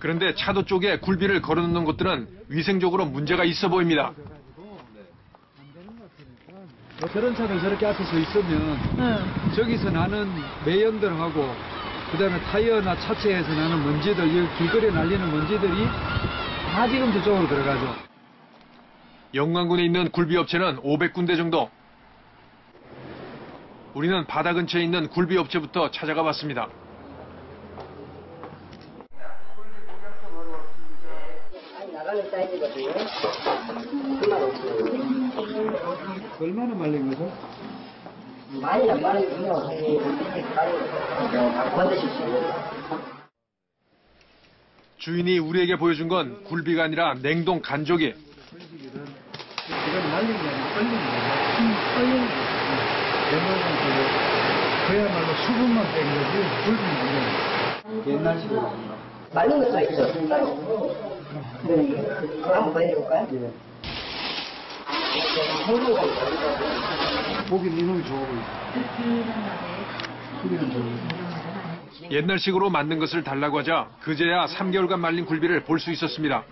그런데 차도 쪽에 굴비를 걸어놓는 곳들은 위생적으로 문제가 있어 보입니다. 뭐 저런 차들 저렇게 앞에 서 있으면 네. 저기서 나는 매연들하고 그다음에 타이어나 차체에서 나는 먼지들 이 길거리에 날리는 먼지들이 다 지금 저쪽으로 들어가죠. 영광군에 있는 굴비 업체는 500군데 정도. 우리는 바다 근처에 있는 굴비 업체부터 찾아가 봤습니다. 사이즈거든요. 얼마나 말린 거죠? 많이 안 마르거든요. 많이 건드실 수 있는. 주인이 우리에게 보여준 건 굴비가 아니라 냉동 간조기. 말린. 음, 옛날에는 그 그야말로 수분만 뺀 거지 거는 옛날식으로 마른 것도 있죠. 네. 한번 보여드릴까요? 예. 보기 이놈이 좋아 보이죠. 크기는 좋아 보이죠. 옛날식으로 만든 것을 달라고 하자 그제야 3개월간 말린 굴비를 볼 수 있었습니다.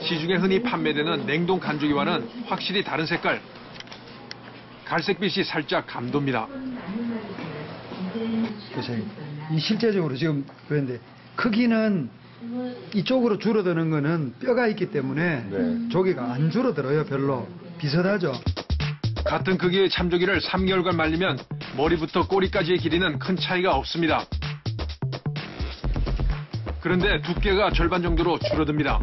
시중에 흔히 판매되는 냉동 간조기와는 확실히 다른 색깔. 갈색빛이 살짝 감돕니다. 이 실제적으로 지금 그런데 크기는 이쪽으로 줄어드는 거는 뼈가 있기 때문에 조개가 안 줄어들어요 별로 비슷하죠. 같은 크기의 참조기를 3개월간 말리면 머리부터 꼬리까지의 길이는 큰 차이가 없습니다. 그런데 두께가 절반 정도로 줄어듭니다.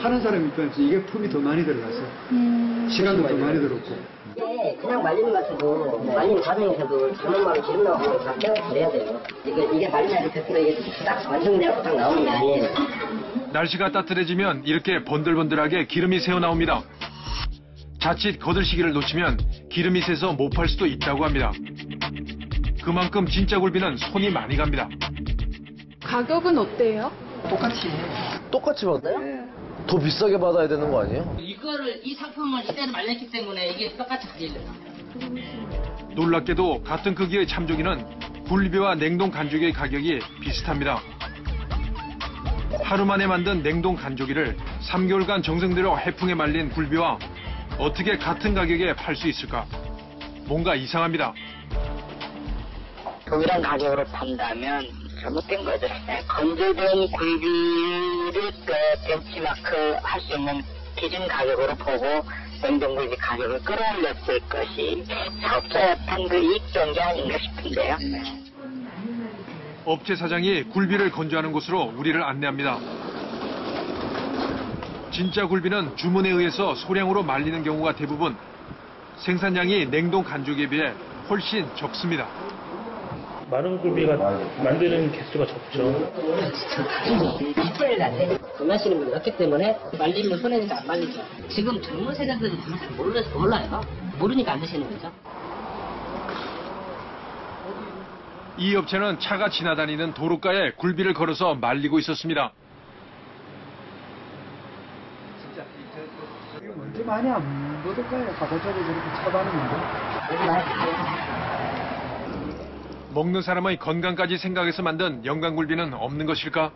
하는 사람 입장에서 이게 품이 더 많이 들어갔어요. 시간도 더 많이 들었고. 이게 그냥 말리는 것 같아도 말리는 과정에서도 잘못만 기름 나오고 다 떼어버려야 돼요. 이게, 이게 말리면 100% 이게 딱 완성되고 딱 나오는 게 아니에요. 날씨가 따뜻해지면 이렇게 번들번들하게 기름이 새어나옵니다. 자칫 거들시기를 놓치면 기름이 새서 못 팔 수도 있다고 합니다. 그만큼 진짜 굴비는 손이 많이 갑니다. 가격은 어때요? 똑같이 받아요? 더 비싸게 받아야 되는 거 아니에요? 이거를 이 상품을 이대로 말렸기 때문에 이게 똑같이 가질려요. 놀랍게도 같은 크기의 참조기는 굴비와 냉동 간조기의 가격이 비슷합니다. 하루 만에 만든 냉동 간조기를 3개월간 정성 들여 해풍에 말린 굴비와 어떻게 같은 가격에 팔 수 있을까? 뭔가 이상합니다. 동일한 가격으로 판다면 잘못된 거죠. 네, 건조된 굴비를 그 벤치마크 할 수 있는 기준 가격으로 보고 냉동굴비 가격을 끌어올렸을 것이 사업자였던 그 이익 게 아닌가 싶은데요. 업체 사장이 굴비를 건조하는 곳으로 우리를 안내합니다. 진짜 굴비는 주문에 의해서 소량으로 말리는 경우가 대부분 생산량이 냉동 간조기에 비해 훨씬 적습니다. 마른 굴비가 만드는 개수가 적죠. 이빨 같아. 구매하시는 분이 없기 때문에 말리면 손해니까 안 말리죠. 지금 젊은 세대들은 잘 몰라, 몰라요. 모르니까 안 드시는 거죠. 이 업체는 차가 지나다니는 도로가에 굴비를 걸어서 말리고 있었습니다. 먼지 많이 안 묻을까요? 바깥쪽에 저렇게 차다니는데. 먹는 사람의 건강까지 생각해서 만든 영광굴비는 없는 것일까?